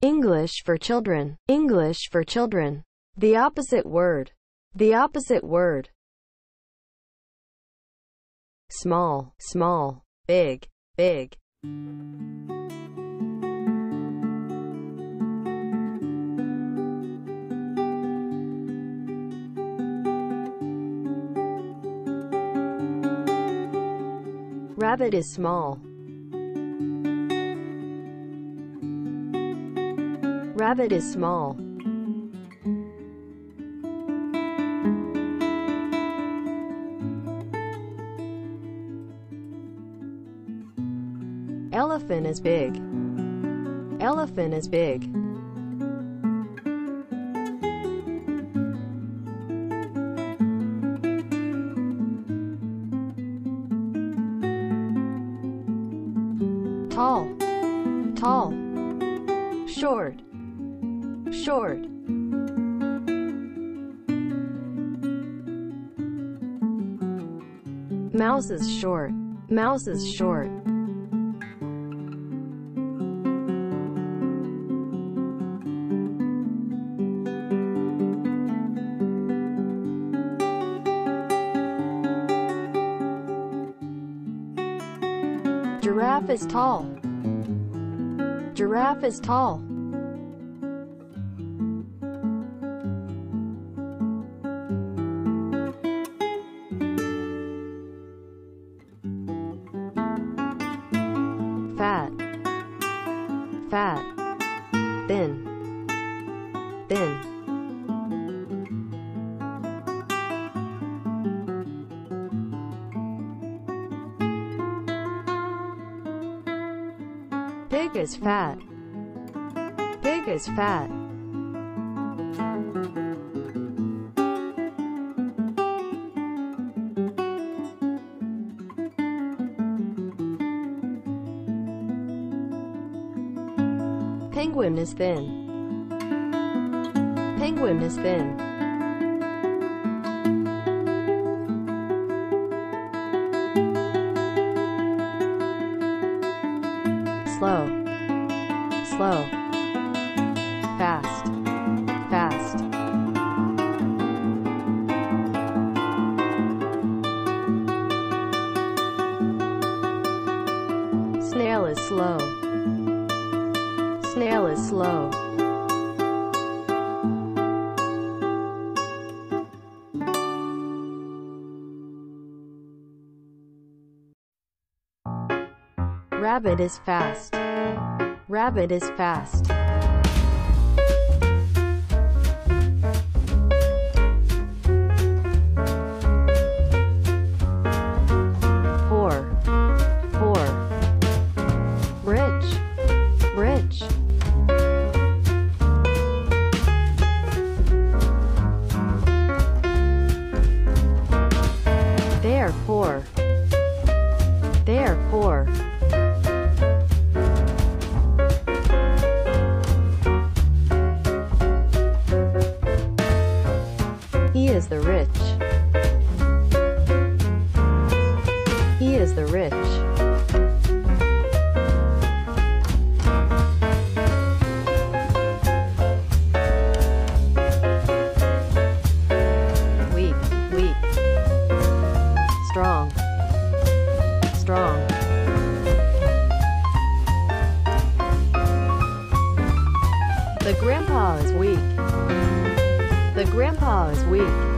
English for children. English for children. The opposite word. The opposite word. Small, small, big, big. Rabbit is small. Rabbit is small. Elephant is big. Elephant is big. Tall. Tall. Short. Short. Mouse is short. Mouse is short. Giraffe is tall. Giraffe is tall. Thin. Thin. Pig is fat. Pig is fat. Penguin is thin. Penguin is thin. Slow. Slow. Fast. Fast. Snail is slow. Slow. Rabbit is fast. Rabbit is fast. The rich. He is the rich. Weak, weak. Strong, strong. The grandpa is weak. The grandpa is weak.